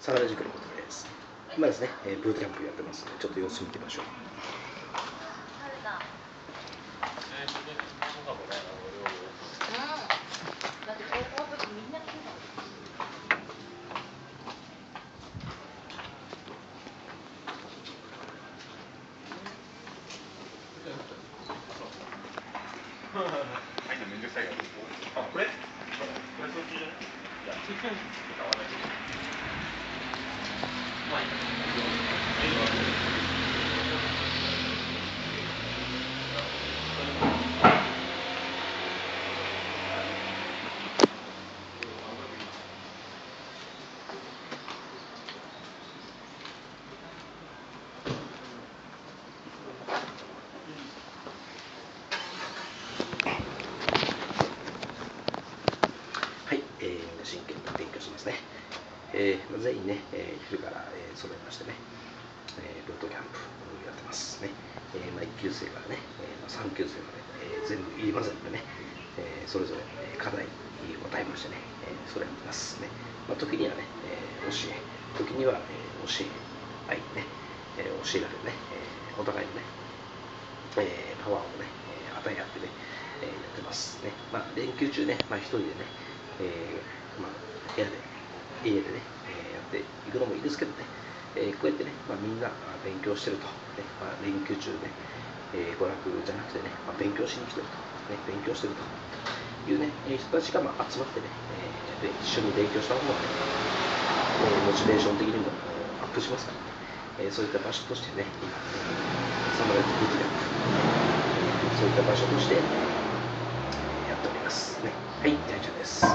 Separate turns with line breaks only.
サラダ塾のことです。今ですね、えーブートキャンプやってますので、ちょっと様子見てみましょう。
これこれそっちじゃないいや、
はい、えー、真剣に勉強しますね。えーまあ全員ね、えー昼から、えー、揃いましてね、えーブートキャンプやってますね。えーまあ、1級生からね、えーまあ、3級生まで、えー全部いりませんのでね、えーそれぞれ、えー課題に答えましてね、えーそれやってますね。まあ、時にはね、えー教え、時には、えー教え合いね、えー教えられるね、えーお互いのね、えーパワーをね、えー与え合ってね、えーやってますね。まあ、連休中ね、まあ、一人でね、えーまあ、部屋で、家でね、えーやっていくのもいいですけどね、えーこうやってね、まあ、みんな勉強してると、ねまあ、連休中ね、えー娯楽じゃなくてね、まあ、勉強しに来てると、ね、勉強してるというね、えー人たちがまあ集まってね、えー一緒に勉強した方がね、えーモチベーション的にもアップしますからね、えーそういった場所としてね、今、サムライズブートキャンプそういった場所として、えーやっております。ね、はい、大丈夫です。